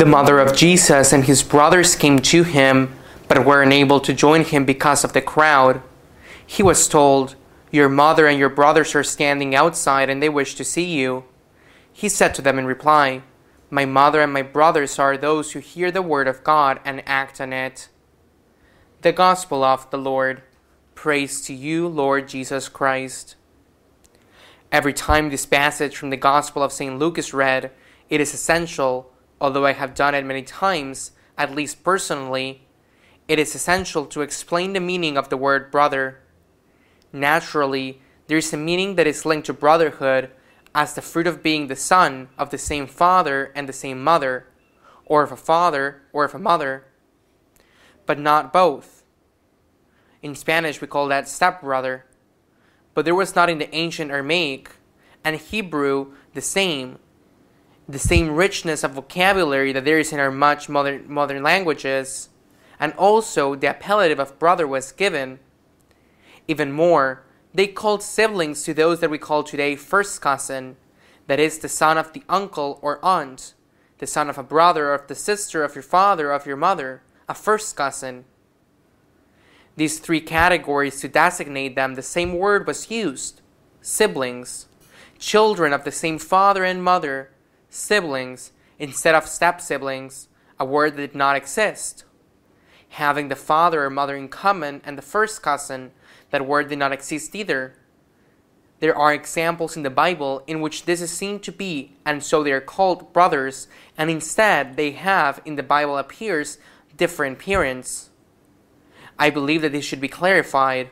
The mother of Jesus and his brothers came to him, but were unable to join him because of the crowd. He was told, Your mother and your brothers are standing outside, and they wish to see you. He said to them in reply, My mother and my brothers are those who hear the word of God and act on it. The Gospel of the Lord. Praise to you, Lord Jesus Christ. Every time this passage from the Gospel of St. Luke is read, it is essential, although I have done it many times, at least personally, it is essential to explain the meaning of the word brother. Naturally, there is a meaning that is linked to brotherhood as the fruit of being the son of the same father and the same mother, or of a father or of a mother, but not both. In Spanish, we call that stepbrother, but there was not in the ancient Aramaic and Hebrew the same, the same richness of vocabulary that there is in our much modern, modern languages and also the appellative of brother was given. Even more, they called siblings to those that we call today first cousin, that is, the son of the uncle or aunt, the son of a brother or of the sister of your father or of your mother, a first cousin. These three categories to designate them, the same word was used siblings, children of the same father and mother, siblings, instead of step siblings, a word that did not exist having the father or mother in common, and the first cousin, that word did not exist either. There are examples in the Bible in which this is seen to be, and so they are called brothers, and instead they have, in the Bible appears, different parents. I believe that this should be clarified.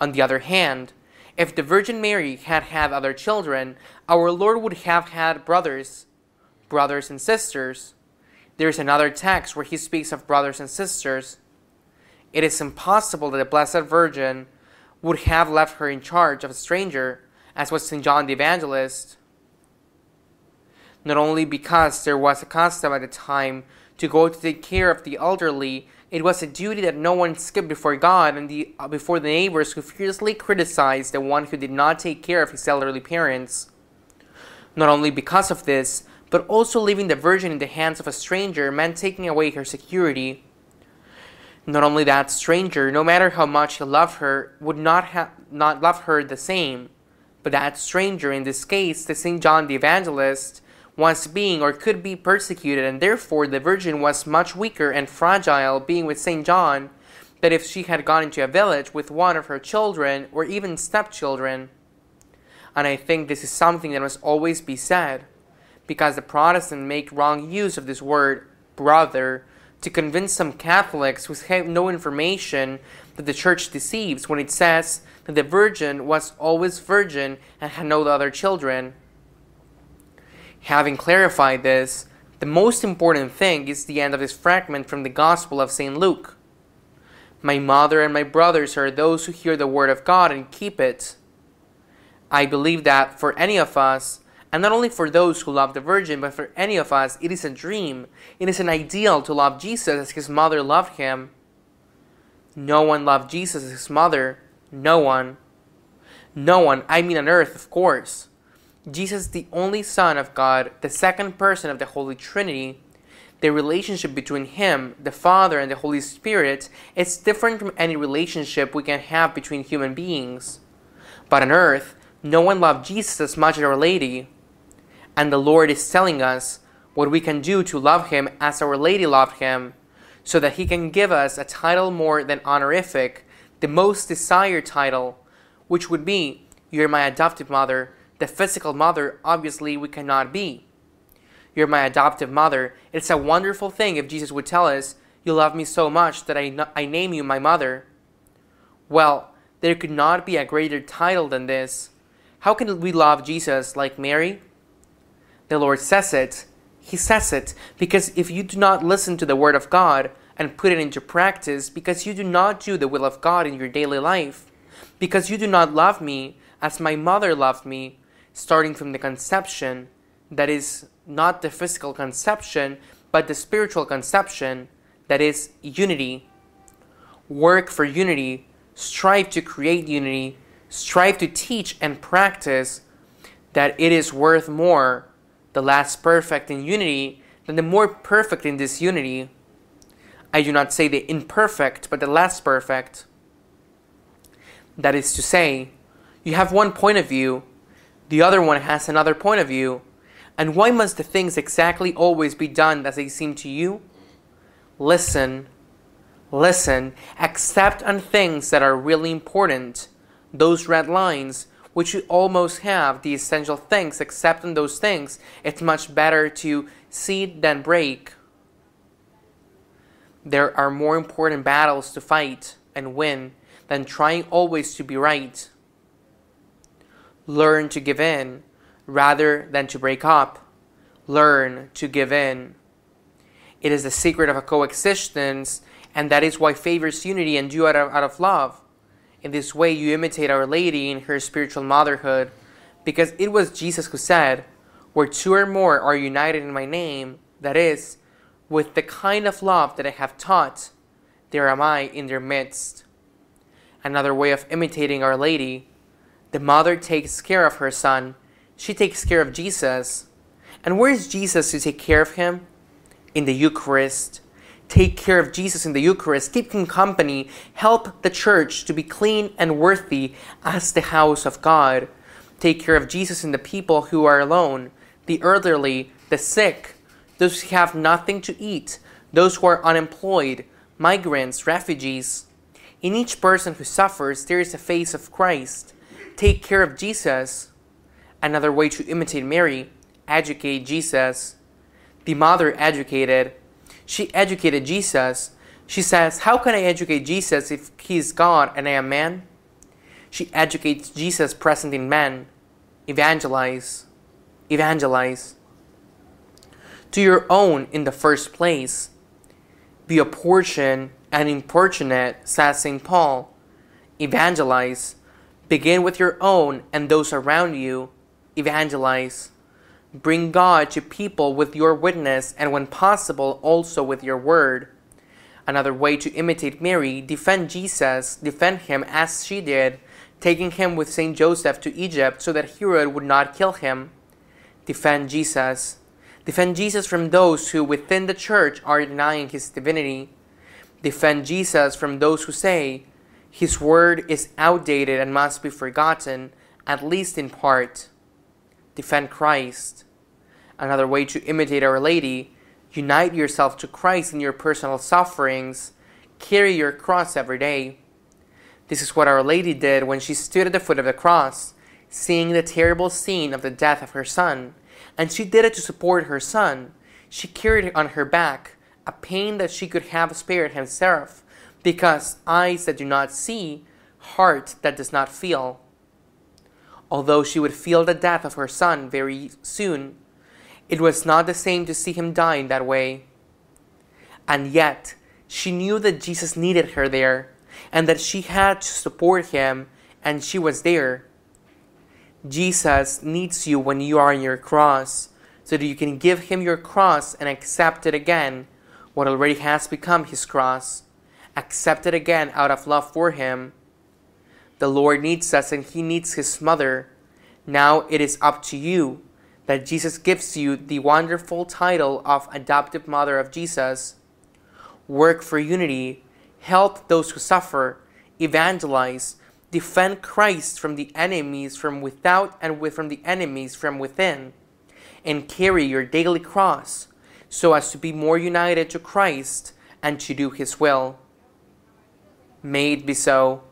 On the other hand, if the Virgin Mary had had other children, our Lord would have had brothers, brothers and sisters. There is another text where he speaks of brothers and sisters. It is impossible that the Blessed Virgin would have left her in charge of a stranger, as was St. John the Evangelist. Not only because there was a custom at the time to go to take care of the elderly, it was a duty that no one skipped before God and the, uh, before the neighbors who fiercely criticized the one who did not take care of his elderly parents. Not only because of this, but also leaving the Virgin in the hands of a stranger meant taking away her security. Not only that, stranger, no matter how much he loved her, would not have not love her the same. But that stranger, in this case, the Saint John the Evangelist, was being or could be persecuted, and therefore the Virgin was much weaker and fragile, being with Saint John, that if she had gone into a village with one of her children or even stepchildren. And I think this is something that must always be said because the Protestants make wrong use of this word brother to convince some Catholics who have no information that the church deceives when it says that the virgin was always virgin and had no other children. Having clarified this, the most important thing is the end of this fragment from the Gospel of St. Luke. My mother and my brothers are those who hear the word of God and keep it. I believe that for any of us, and not only for those who love the Virgin, but for any of us, it is a dream. It is an ideal to love Jesus as his mother loved him. No one loved Jesus as his mother. No one. No one, I mean on earth, of course. Jesus, the only Son of God, the second person of the Holy Trinity, the relationship between Him, the Father, and the Holy Spirit is different from any relationship we can have between human beings. But on earth, no one loved Jesus as much as Our Lady. And the Lord is telling us what we can do to love Him as Our Lady loved Him, so that He can give us a title more than honorific, the most desired title, which would be, You're my adoptive mother. The physical mother, obviously, we cannot be. You're my adoptive mother. It's a wonderful thing if Jesus would tell us, You love me so much that I, I name you my mother. Well, there could not be a greater title than this. How can we love Jesus like Mary? the Lord says it, He says it because if you do not listen to the Word of God and put it into practice, because you do not do the will of God in your daily life, because you do not love me as my mother loved me, starting from the conception, that is not the physical conception, but the spiritual conception, that is unity. Work for unity, strive to create unity, strive to teach and practice that it is worth more the last perfect in unity than the more perfect in this unity. I do not say the imperfect, but the less perfect. That is to say, you have one point of view, the other one has another point of view, and why must the things exactly always be done as they seem to you? Listen, listen, accept on things that are really important, those red lines, which you almost have the essential things, accept on those things. It's much better to cede than break. There are more important battles to fight and win than trying always to be right. Learn to give in rather than to break up. Learn to give in. It is the secret of a coexistence, and that is why favors unity and do out of, out of love. In this way, you imitate Our Lady in her spiritual motherhood, because it was Jesus who said, Where two or more are united in my name, that is, with the kind of love that I have taught, there am I in their midst. Another way of imitating Our Lady the mother takes care of her son, she takes care of Jesus. And where is Jesus to take care of him? In the Eucharist. Take care of Jesus in the Eucharist. Keep him company. Help the church to be clean and worthy as the house of God. Take care of Jesus in the people who are alone, the elderly, the sick, those who have nothing to eat, those who are unemployed, migrants, refugees. In each person who suffers, there is a face of Christ. Take care of Jesus. Another way to imitate Mary, educate Jesus. The mother educated. She educated Jesus. She says, How can I educate Jesus if he is God and I am man? She educates Jesus present in man. Evangelize. Evangelize. To your own in the first place. Be a portion and importunate, says St. Paul. Evangelize. Begin with your own and those around you. Evangelize. Bring God to people with your witness and, when possible, also with your word. Another way to imitate Mary, defend Jesus, defend him as she did, taking him with Saint Joseph to Egypt so that Herod would not kill him. Defend Jesus. Defend Jesus from those who within the church are denying his divinity. Defend Jesus from those who say, His word is outdated and must be forgotten, at least in part. Defend Christ. Another way to imitate Our Lady, unite yourself to Christ in your personal sufferings, carry your cross every day. This is what Our Lady did when she stood at the foot of the cross, seeing the terrible scene of the death of her son and she did it to support her son. She carried on her back a pain that she could have spared himself, because eyes that do not see, heart that does not feel. Although she would feel the death of her son very soon, it was not the same to see him die in that way. And yet, she knew that Jesus needed her there, and that she had to support him, and she was there. Jesus needs you when you are on your cross so that you can give him your cross and accept it again, what already has become his cross. Accept it again out of love for him. The Lord needs us and he needs his mother. Now it is up to you that Jesus gives you the wonderful title of adoptive mother of Jesus. Work for unity, help those who suffer, evangelize, defend Christ from the enemies from without and with, from the enemies from within, and carry your daily cross so as to be more united to Christ and to do his will. It be so.